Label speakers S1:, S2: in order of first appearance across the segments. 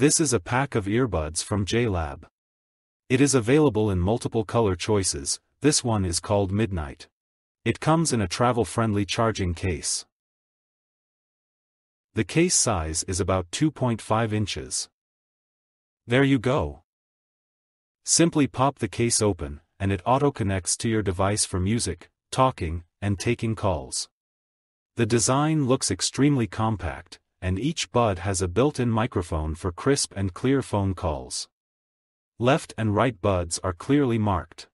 S1: This is a pack of earbuds from JLab. It is available in multiple color choices, this one is called Midnight. It comes in a travel-friendly charging case. The case size is about 2.5 inches. There you go. Simply pop the case open, and it auto-connects to your device for music, talking, and taking calls. The design looks extremely compact, and each bud has a built-in microphone for crisp and clear phone calls. Left and right buds are clearly marked.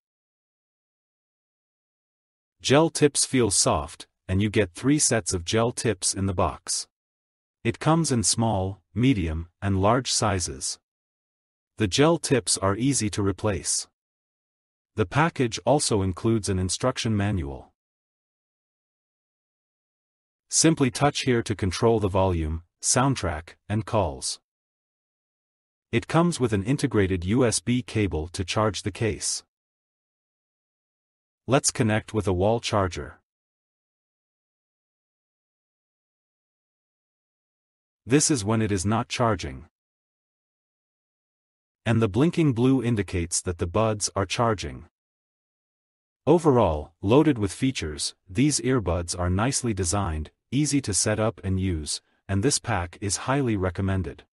S1: Gel tips feel soft, and you get three sets of gel tips in the box. It comes in small, medium, and large sizes. The gel tips are easy to replace. The package also includes an instruction manual. Simply touch here to control the volume, soundtrack, and calls. It comes with an integrated USB cable to charge the case. Let's connect with a wall charger. This is when it is not charging. And the blinking blue indicates that the buds are charging. Overall, loaded with features, these earbuds are nicely designed, easy to set up and use, and this pack is highly recommended.